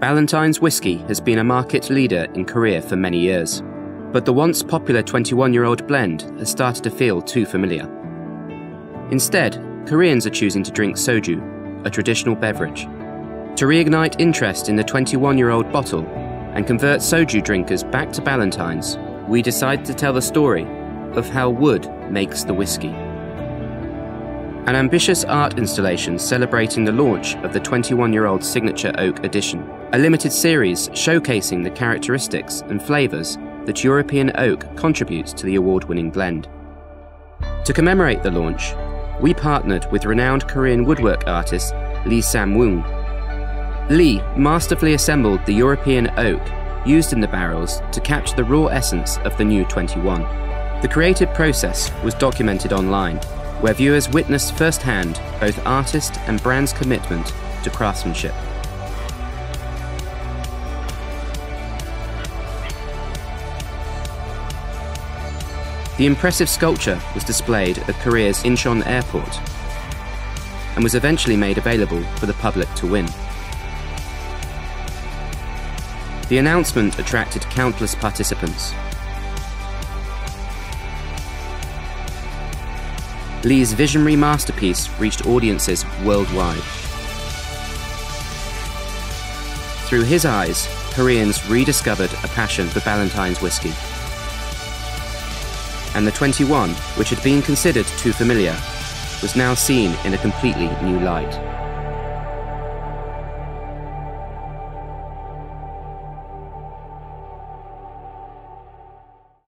Ballantine's whiskey has been a market leader in Korea for many years, but the once popular 21 year old blend has started to feel too familiar. Instead, Koreans are choosing to drink soju, a traditional beverage. To reignite interest in the 21 year old bottle and convert soju drinkers back to Ballantine's, we decided to tell the story of how wood makes the whiskey. An ambitious art installation celebrating the launch of the 21 year old Signature Oak Edition, a limited series showcasing the characteristics and flavours that European oak contributes to the award winning blend. To commemorate the launch, we partnered with renowned Korean woodwork artist Lee Sam Woong. Lee masterfully assembled the European oak used in the barrels to capture the raw essence of the new 21. The creative process was documented online where viewers witnessed firsthand both artist and brand's commitment to craftsmanship. The impressive sculpture was displayed at Korea's Incheon Airport and was eventually made available for the public to win. The announcement attracted countless participants, Lee's visionary masterpiece reached audiences worldwide. Through his eyes, Koreans rediscovered a passion for Ballantine's whiskey. And the 21, which had been considered too familiar, was now seen in a completely new light.